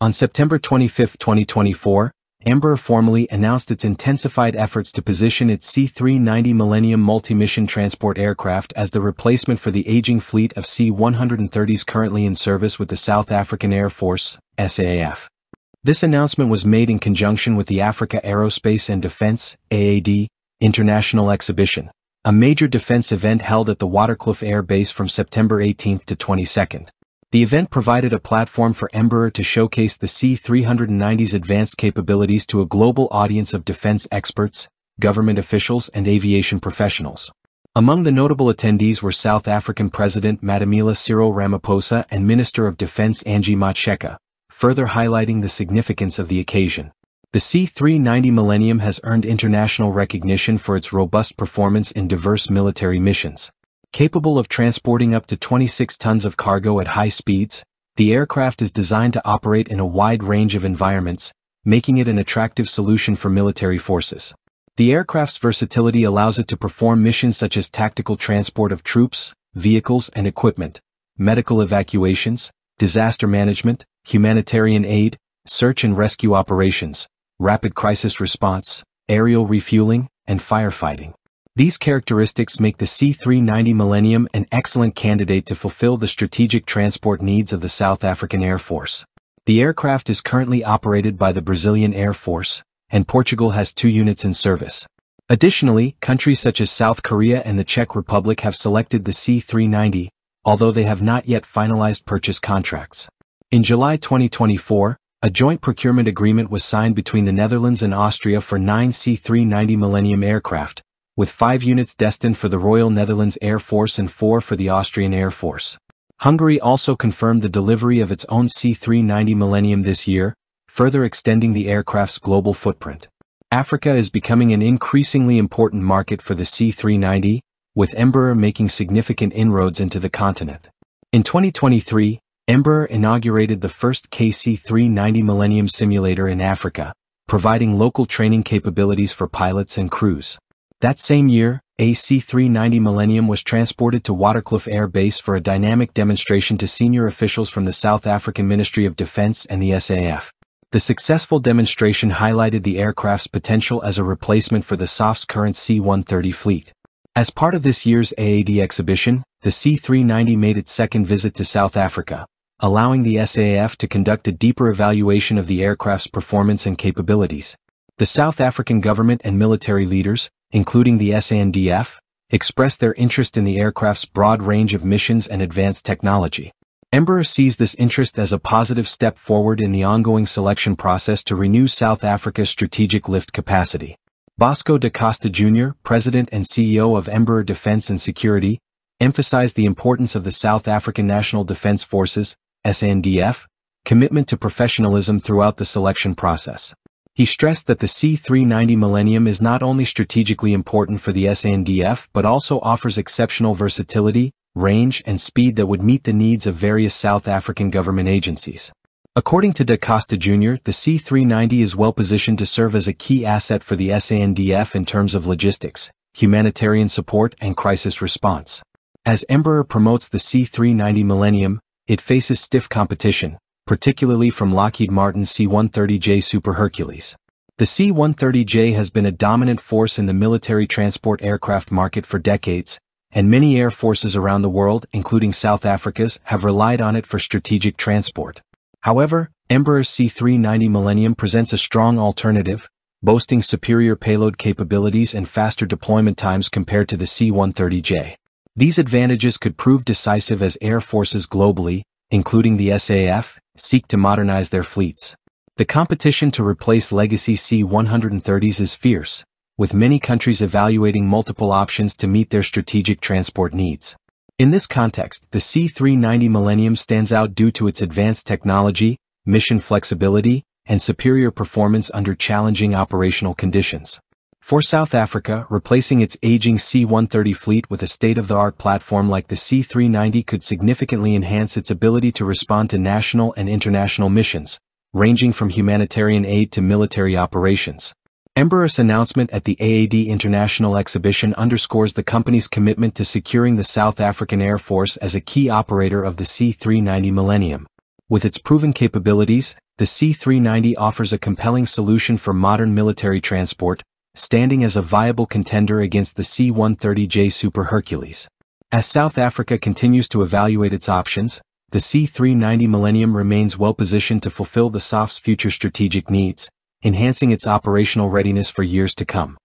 On September 25, 2024, Embraer formally announced its intensified efforts to position its C-390 Millennium multi-mission transport aircraft as the replacement for the aging fleet of C-130s currently in service with the South African Air Force, SAF. This announcement was made in conjunction with the Africa Aerospace and Defense, AAD, International Exhibition, a major defense event held at the Waterkloof Air Base from September 18 to 22. The event provided a platform for Embraer to showcase the C-390's advanced capabilities to a global audience of defense experts, government officials and aviation professionals. Among the notable attendees were South African President Matamela Cyril Ramaphosa and Minister of Defense Angie Motshekga, further highlighting the significance of the occasion. The C-390 Millennium has earned international recognition for its robust performance in diverse military missions. Capable of transporting up to 26 tons of cargo at high speeds, the aircraft is designed to operate in a wide range of environments, making it an attractive solution for military forces. The aircraft's versatility allows it to perform missions such as tactical transport of troops, vehicles and equipment, medical evacuations, disaster management, humanitarian aid, search and rescue operations, rapid crisis response, aerial refueling, and firefighting. These characteristics make the C-390 Millennium an excellent candidate to fulfill the strategic transport needs of the South African Air Force. The aircraft is currently operated by the Brazilian Air Force, and Portugal has two units in service. Additionally, countries such as South Korea and the Czech Republic have selected the C-390, although they have not yet finalized purchase contracts. In July 2024, a joint procurement agreement was signed between the Netherlands and Austria for nine C-390 Millennium aircraft, with five units destined for the Royal Netherlands Air Force and four for the Austrian Air Force. Hungary also confirmed the delivery of its own C-390 Millennium this year, further extending the aircraft's global footprint. Africa is becoming an increasingly important market for the C-390, with Embraer making significant inroads into the continent. In 2023, Embraer inaugurated the first KC-390 Millennium simulator in Africa, providing local training capabilities for pilots and crews. That same year, a C-390 Millennium was transported to Waterkloof Air Base for a dynamic demonstration to senior officials from the South African Ministry of Defense and the SAF. The successful demonstration highlighted the aircraft's potential as a replacement for the SAF's current C-130 fleet. As part of this year's AAD exhibition, the C-390 made its second visit to South Africa, allowing the SAF to conduct a deeper evaluation of the aircraft's performance and capabilities. The South African government and military leaders, including the SANDF, expressed their interest in the aircraft's broad range of missions and advanced technology. Embraer sees this interest as a positive step forward in the ongoing selection process to renew South Africa's strategic lift capacity. Bosco da Costa Jr., President and CEO of Embraer Defense and Security, emphasized the importance of the South African National Defense Forces, SANDF, commitment to professionalism throughout the selection process. He stressed that the C-390 Millennium is not only strategically important for the SANDF but also offers exceptional versatility, range and speed that would meet the needs of various South African government agencies. According to Da Costa Jr., the C-390 is well positioned to serve as a key asset for the SANDF in terms of logistics, humanitarian support and crisis response. As Embraer promotes the C-390 Millennium, it faces stiff competition, particularly from Lockheed Martin's C-130J Super Hercules. The C-130J has been a dominant force in the military transport aircraft market for decades, and many air forces around the world, including South Africa's, have relied on it for strategic transport. However, Embraer's C-390 Millennium presents a strong alternative, boasting superior payload capabilities and faster deployment times compared to the C-130J. These advantages could prove decisive as air forces globally, including the SAF, seek to modernize their fleets. The competition to replace legacy C-130s is fierce, with many countries evaluating multiple options to meet their strategic transport needs. In this context, the C-390 Millennium stands out due to its advanced technology, mission flexibility, and superior performance under challenging operational conditions. For South Africa, replacing its aging C-130 fleet with a state-of-the-art platform like the C-390 could significantly enhance its ability to respond to national and international missions, ranging from humanitarian aid to military operations. Embraer's announcement at the AAD International Exhibition underscores the company's commitment to securing the South African Air Force as a key operator of the C-390 Millennium. With its proven capabilities, the C-390 offers a compelling solution for modern military transport, standing as a viable contender against the C-130J Super Hercules. As South Africa continues to evaluate its options, the C-390 Millennium remains well-positioned to fulfill the SOF's future strategic needs, enhancing its operational readiness for years to come.